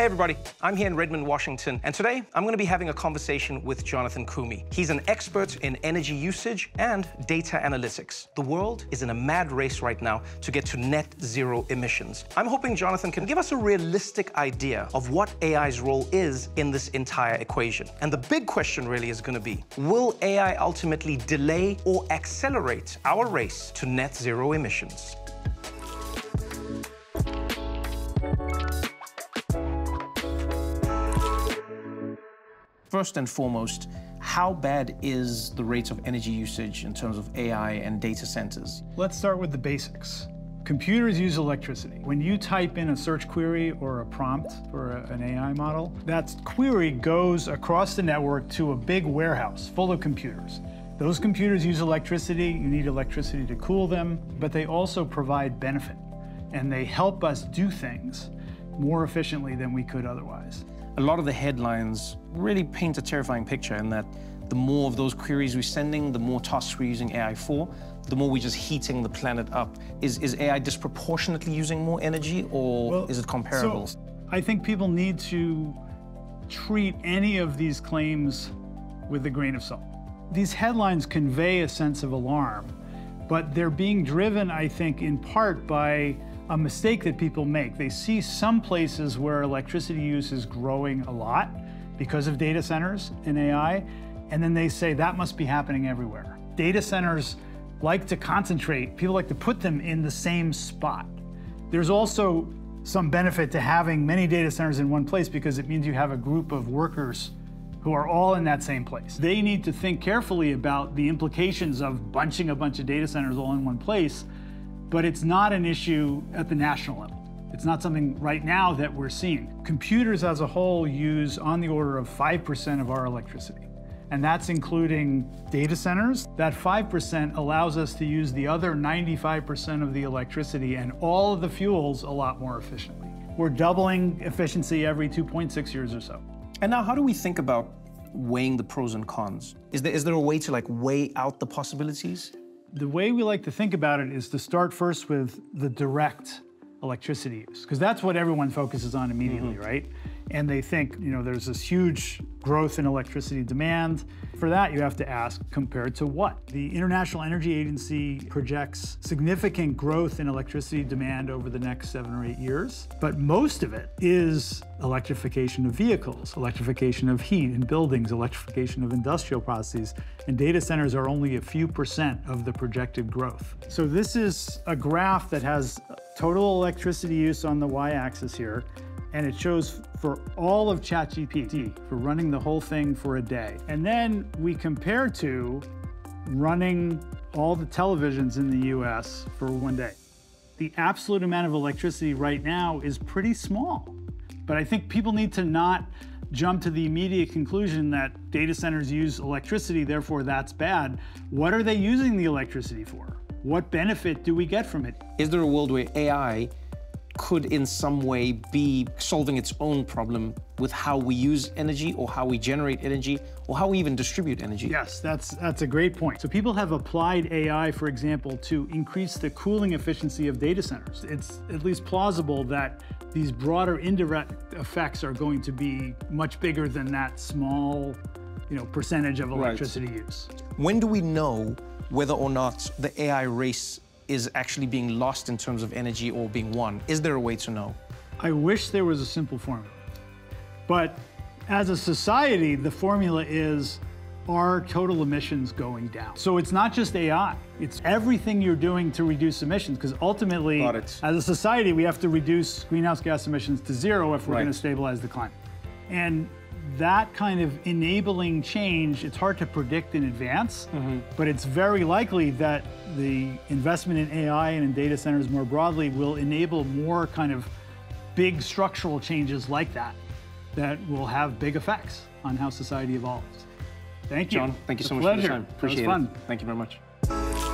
Hey everybody, I'm here in Redmond, Washington, and today I'm going to be having a conversation with Jonathan Koomey. He's an expert in energy usage and data analytics. The world is in a mad race right now to get to net zero emissions. I'm hoping Jonathan can give us a realistic idea of what AI's role is in this entire equation. And the big question really is going to be, will AI ultimately delay or accelerate our race to net zero emissions? First and foremost, how bad is the rate of energy usage in terms of AI and data centers? Let's start with the basics. Computers use electricity. When you type in a search query or a prompt for a, an AI model, that query goes across the network to a big warehouse full of computers. Those computers use electricity, you need electricity to cool them, but they also provide benefit, and they help us do things more efficiently than we could otherwise a lot of the headlines really paint a terrifying picture in that the more of those queries we're sending, the more tasks we're using AI for, the more we're just heating the planet up. Is, is AI disproportionately using more energy or well, is it comparable? So I think people need to treat any of these claims with a grain of salt. These headlines convey a sense of alarm, but they're being driven, I think, in part by a mistake that people make. They see some places where electricity use is growing a lot because of data centers and AI, and then they say that must be happening everywhere. Data centers like to concentrate, people like to put them in the same spot. There's also some benefit to having many data centers in one place because it means you have a group of workers who are all in that same place. They need to think carefully about the implications of bunching a bunch of data centers all in one place but it's not an issue at the national level. It's not something right now that we're seeing. Computers as a whole use on the order of 5% of our electricity. And that's including data centers. That 5% allows us to use the other 95% of the electricity and all of the fuels a lot more efficiently. We're doubling efficiency every 2.6 years or so. And now how do we think about weighing the pros and cons? Is there, is there a way to like weigh out the possibilities? The way we like to think about it is to start first with the direct electricity use, because that's what everyone focuses on immediately, mm -hmm. right? And they think, you know, there's this huge growth in electricity demand. For that, you have to ask, compared to what? The International Energy Agency projects significant growth in electricity demand over the next seven or eight years, but most of it is electrification of vehicles, electrification of heat in buildings, electrification of industrial processes, and data centers are only a few percent of the projected growth. So this is a graph that has total electricity use on the y-axis here, and it shows for all of ChatGPT, for running the whole thing for a day. And then we compare to running all the televisions in the US for one day. The absolute amount of electricity right now is pretty small. But I think people need to not jump to the immediate conclusion that data centers use electricity, therefore that's bad. What are they using the electricity for? What benefit do we get from it? Is there a world where AI could in some way be solving its own problem with how we use energy or how we generate energy or how we even distribute energy. Yes, that's, that's a great point. So people have applied AI, for example, to increase the cooling efficiency of data centers. It's at least plausible that these broader indirect effects are going to be much bigger than that small you know, percentage of electricity right. use. When do we know whether or not the AI race is actually being lost in terms of energy or being won? Is there a way to know? I wish there was a simple formula. But as a society, the formula is are total emissions going down? So it's not just AI, it's everything you're doing to reduce emissions, because ultimately, as a society, we have to reduce greenhouse gas emissions to zero if we're right. going to stabilize the climate. And that kind of enabling change, it's hard to predict in advance, mm -hmm. but it's very likely that the investment in AI and in data centers more broadly will enable more kind of big structural changes like that, that will have big effects on how society evolves. Thank you. John, thank you so much pleasure. for your time. Appreciate it. Was fun. It. Thank you very much.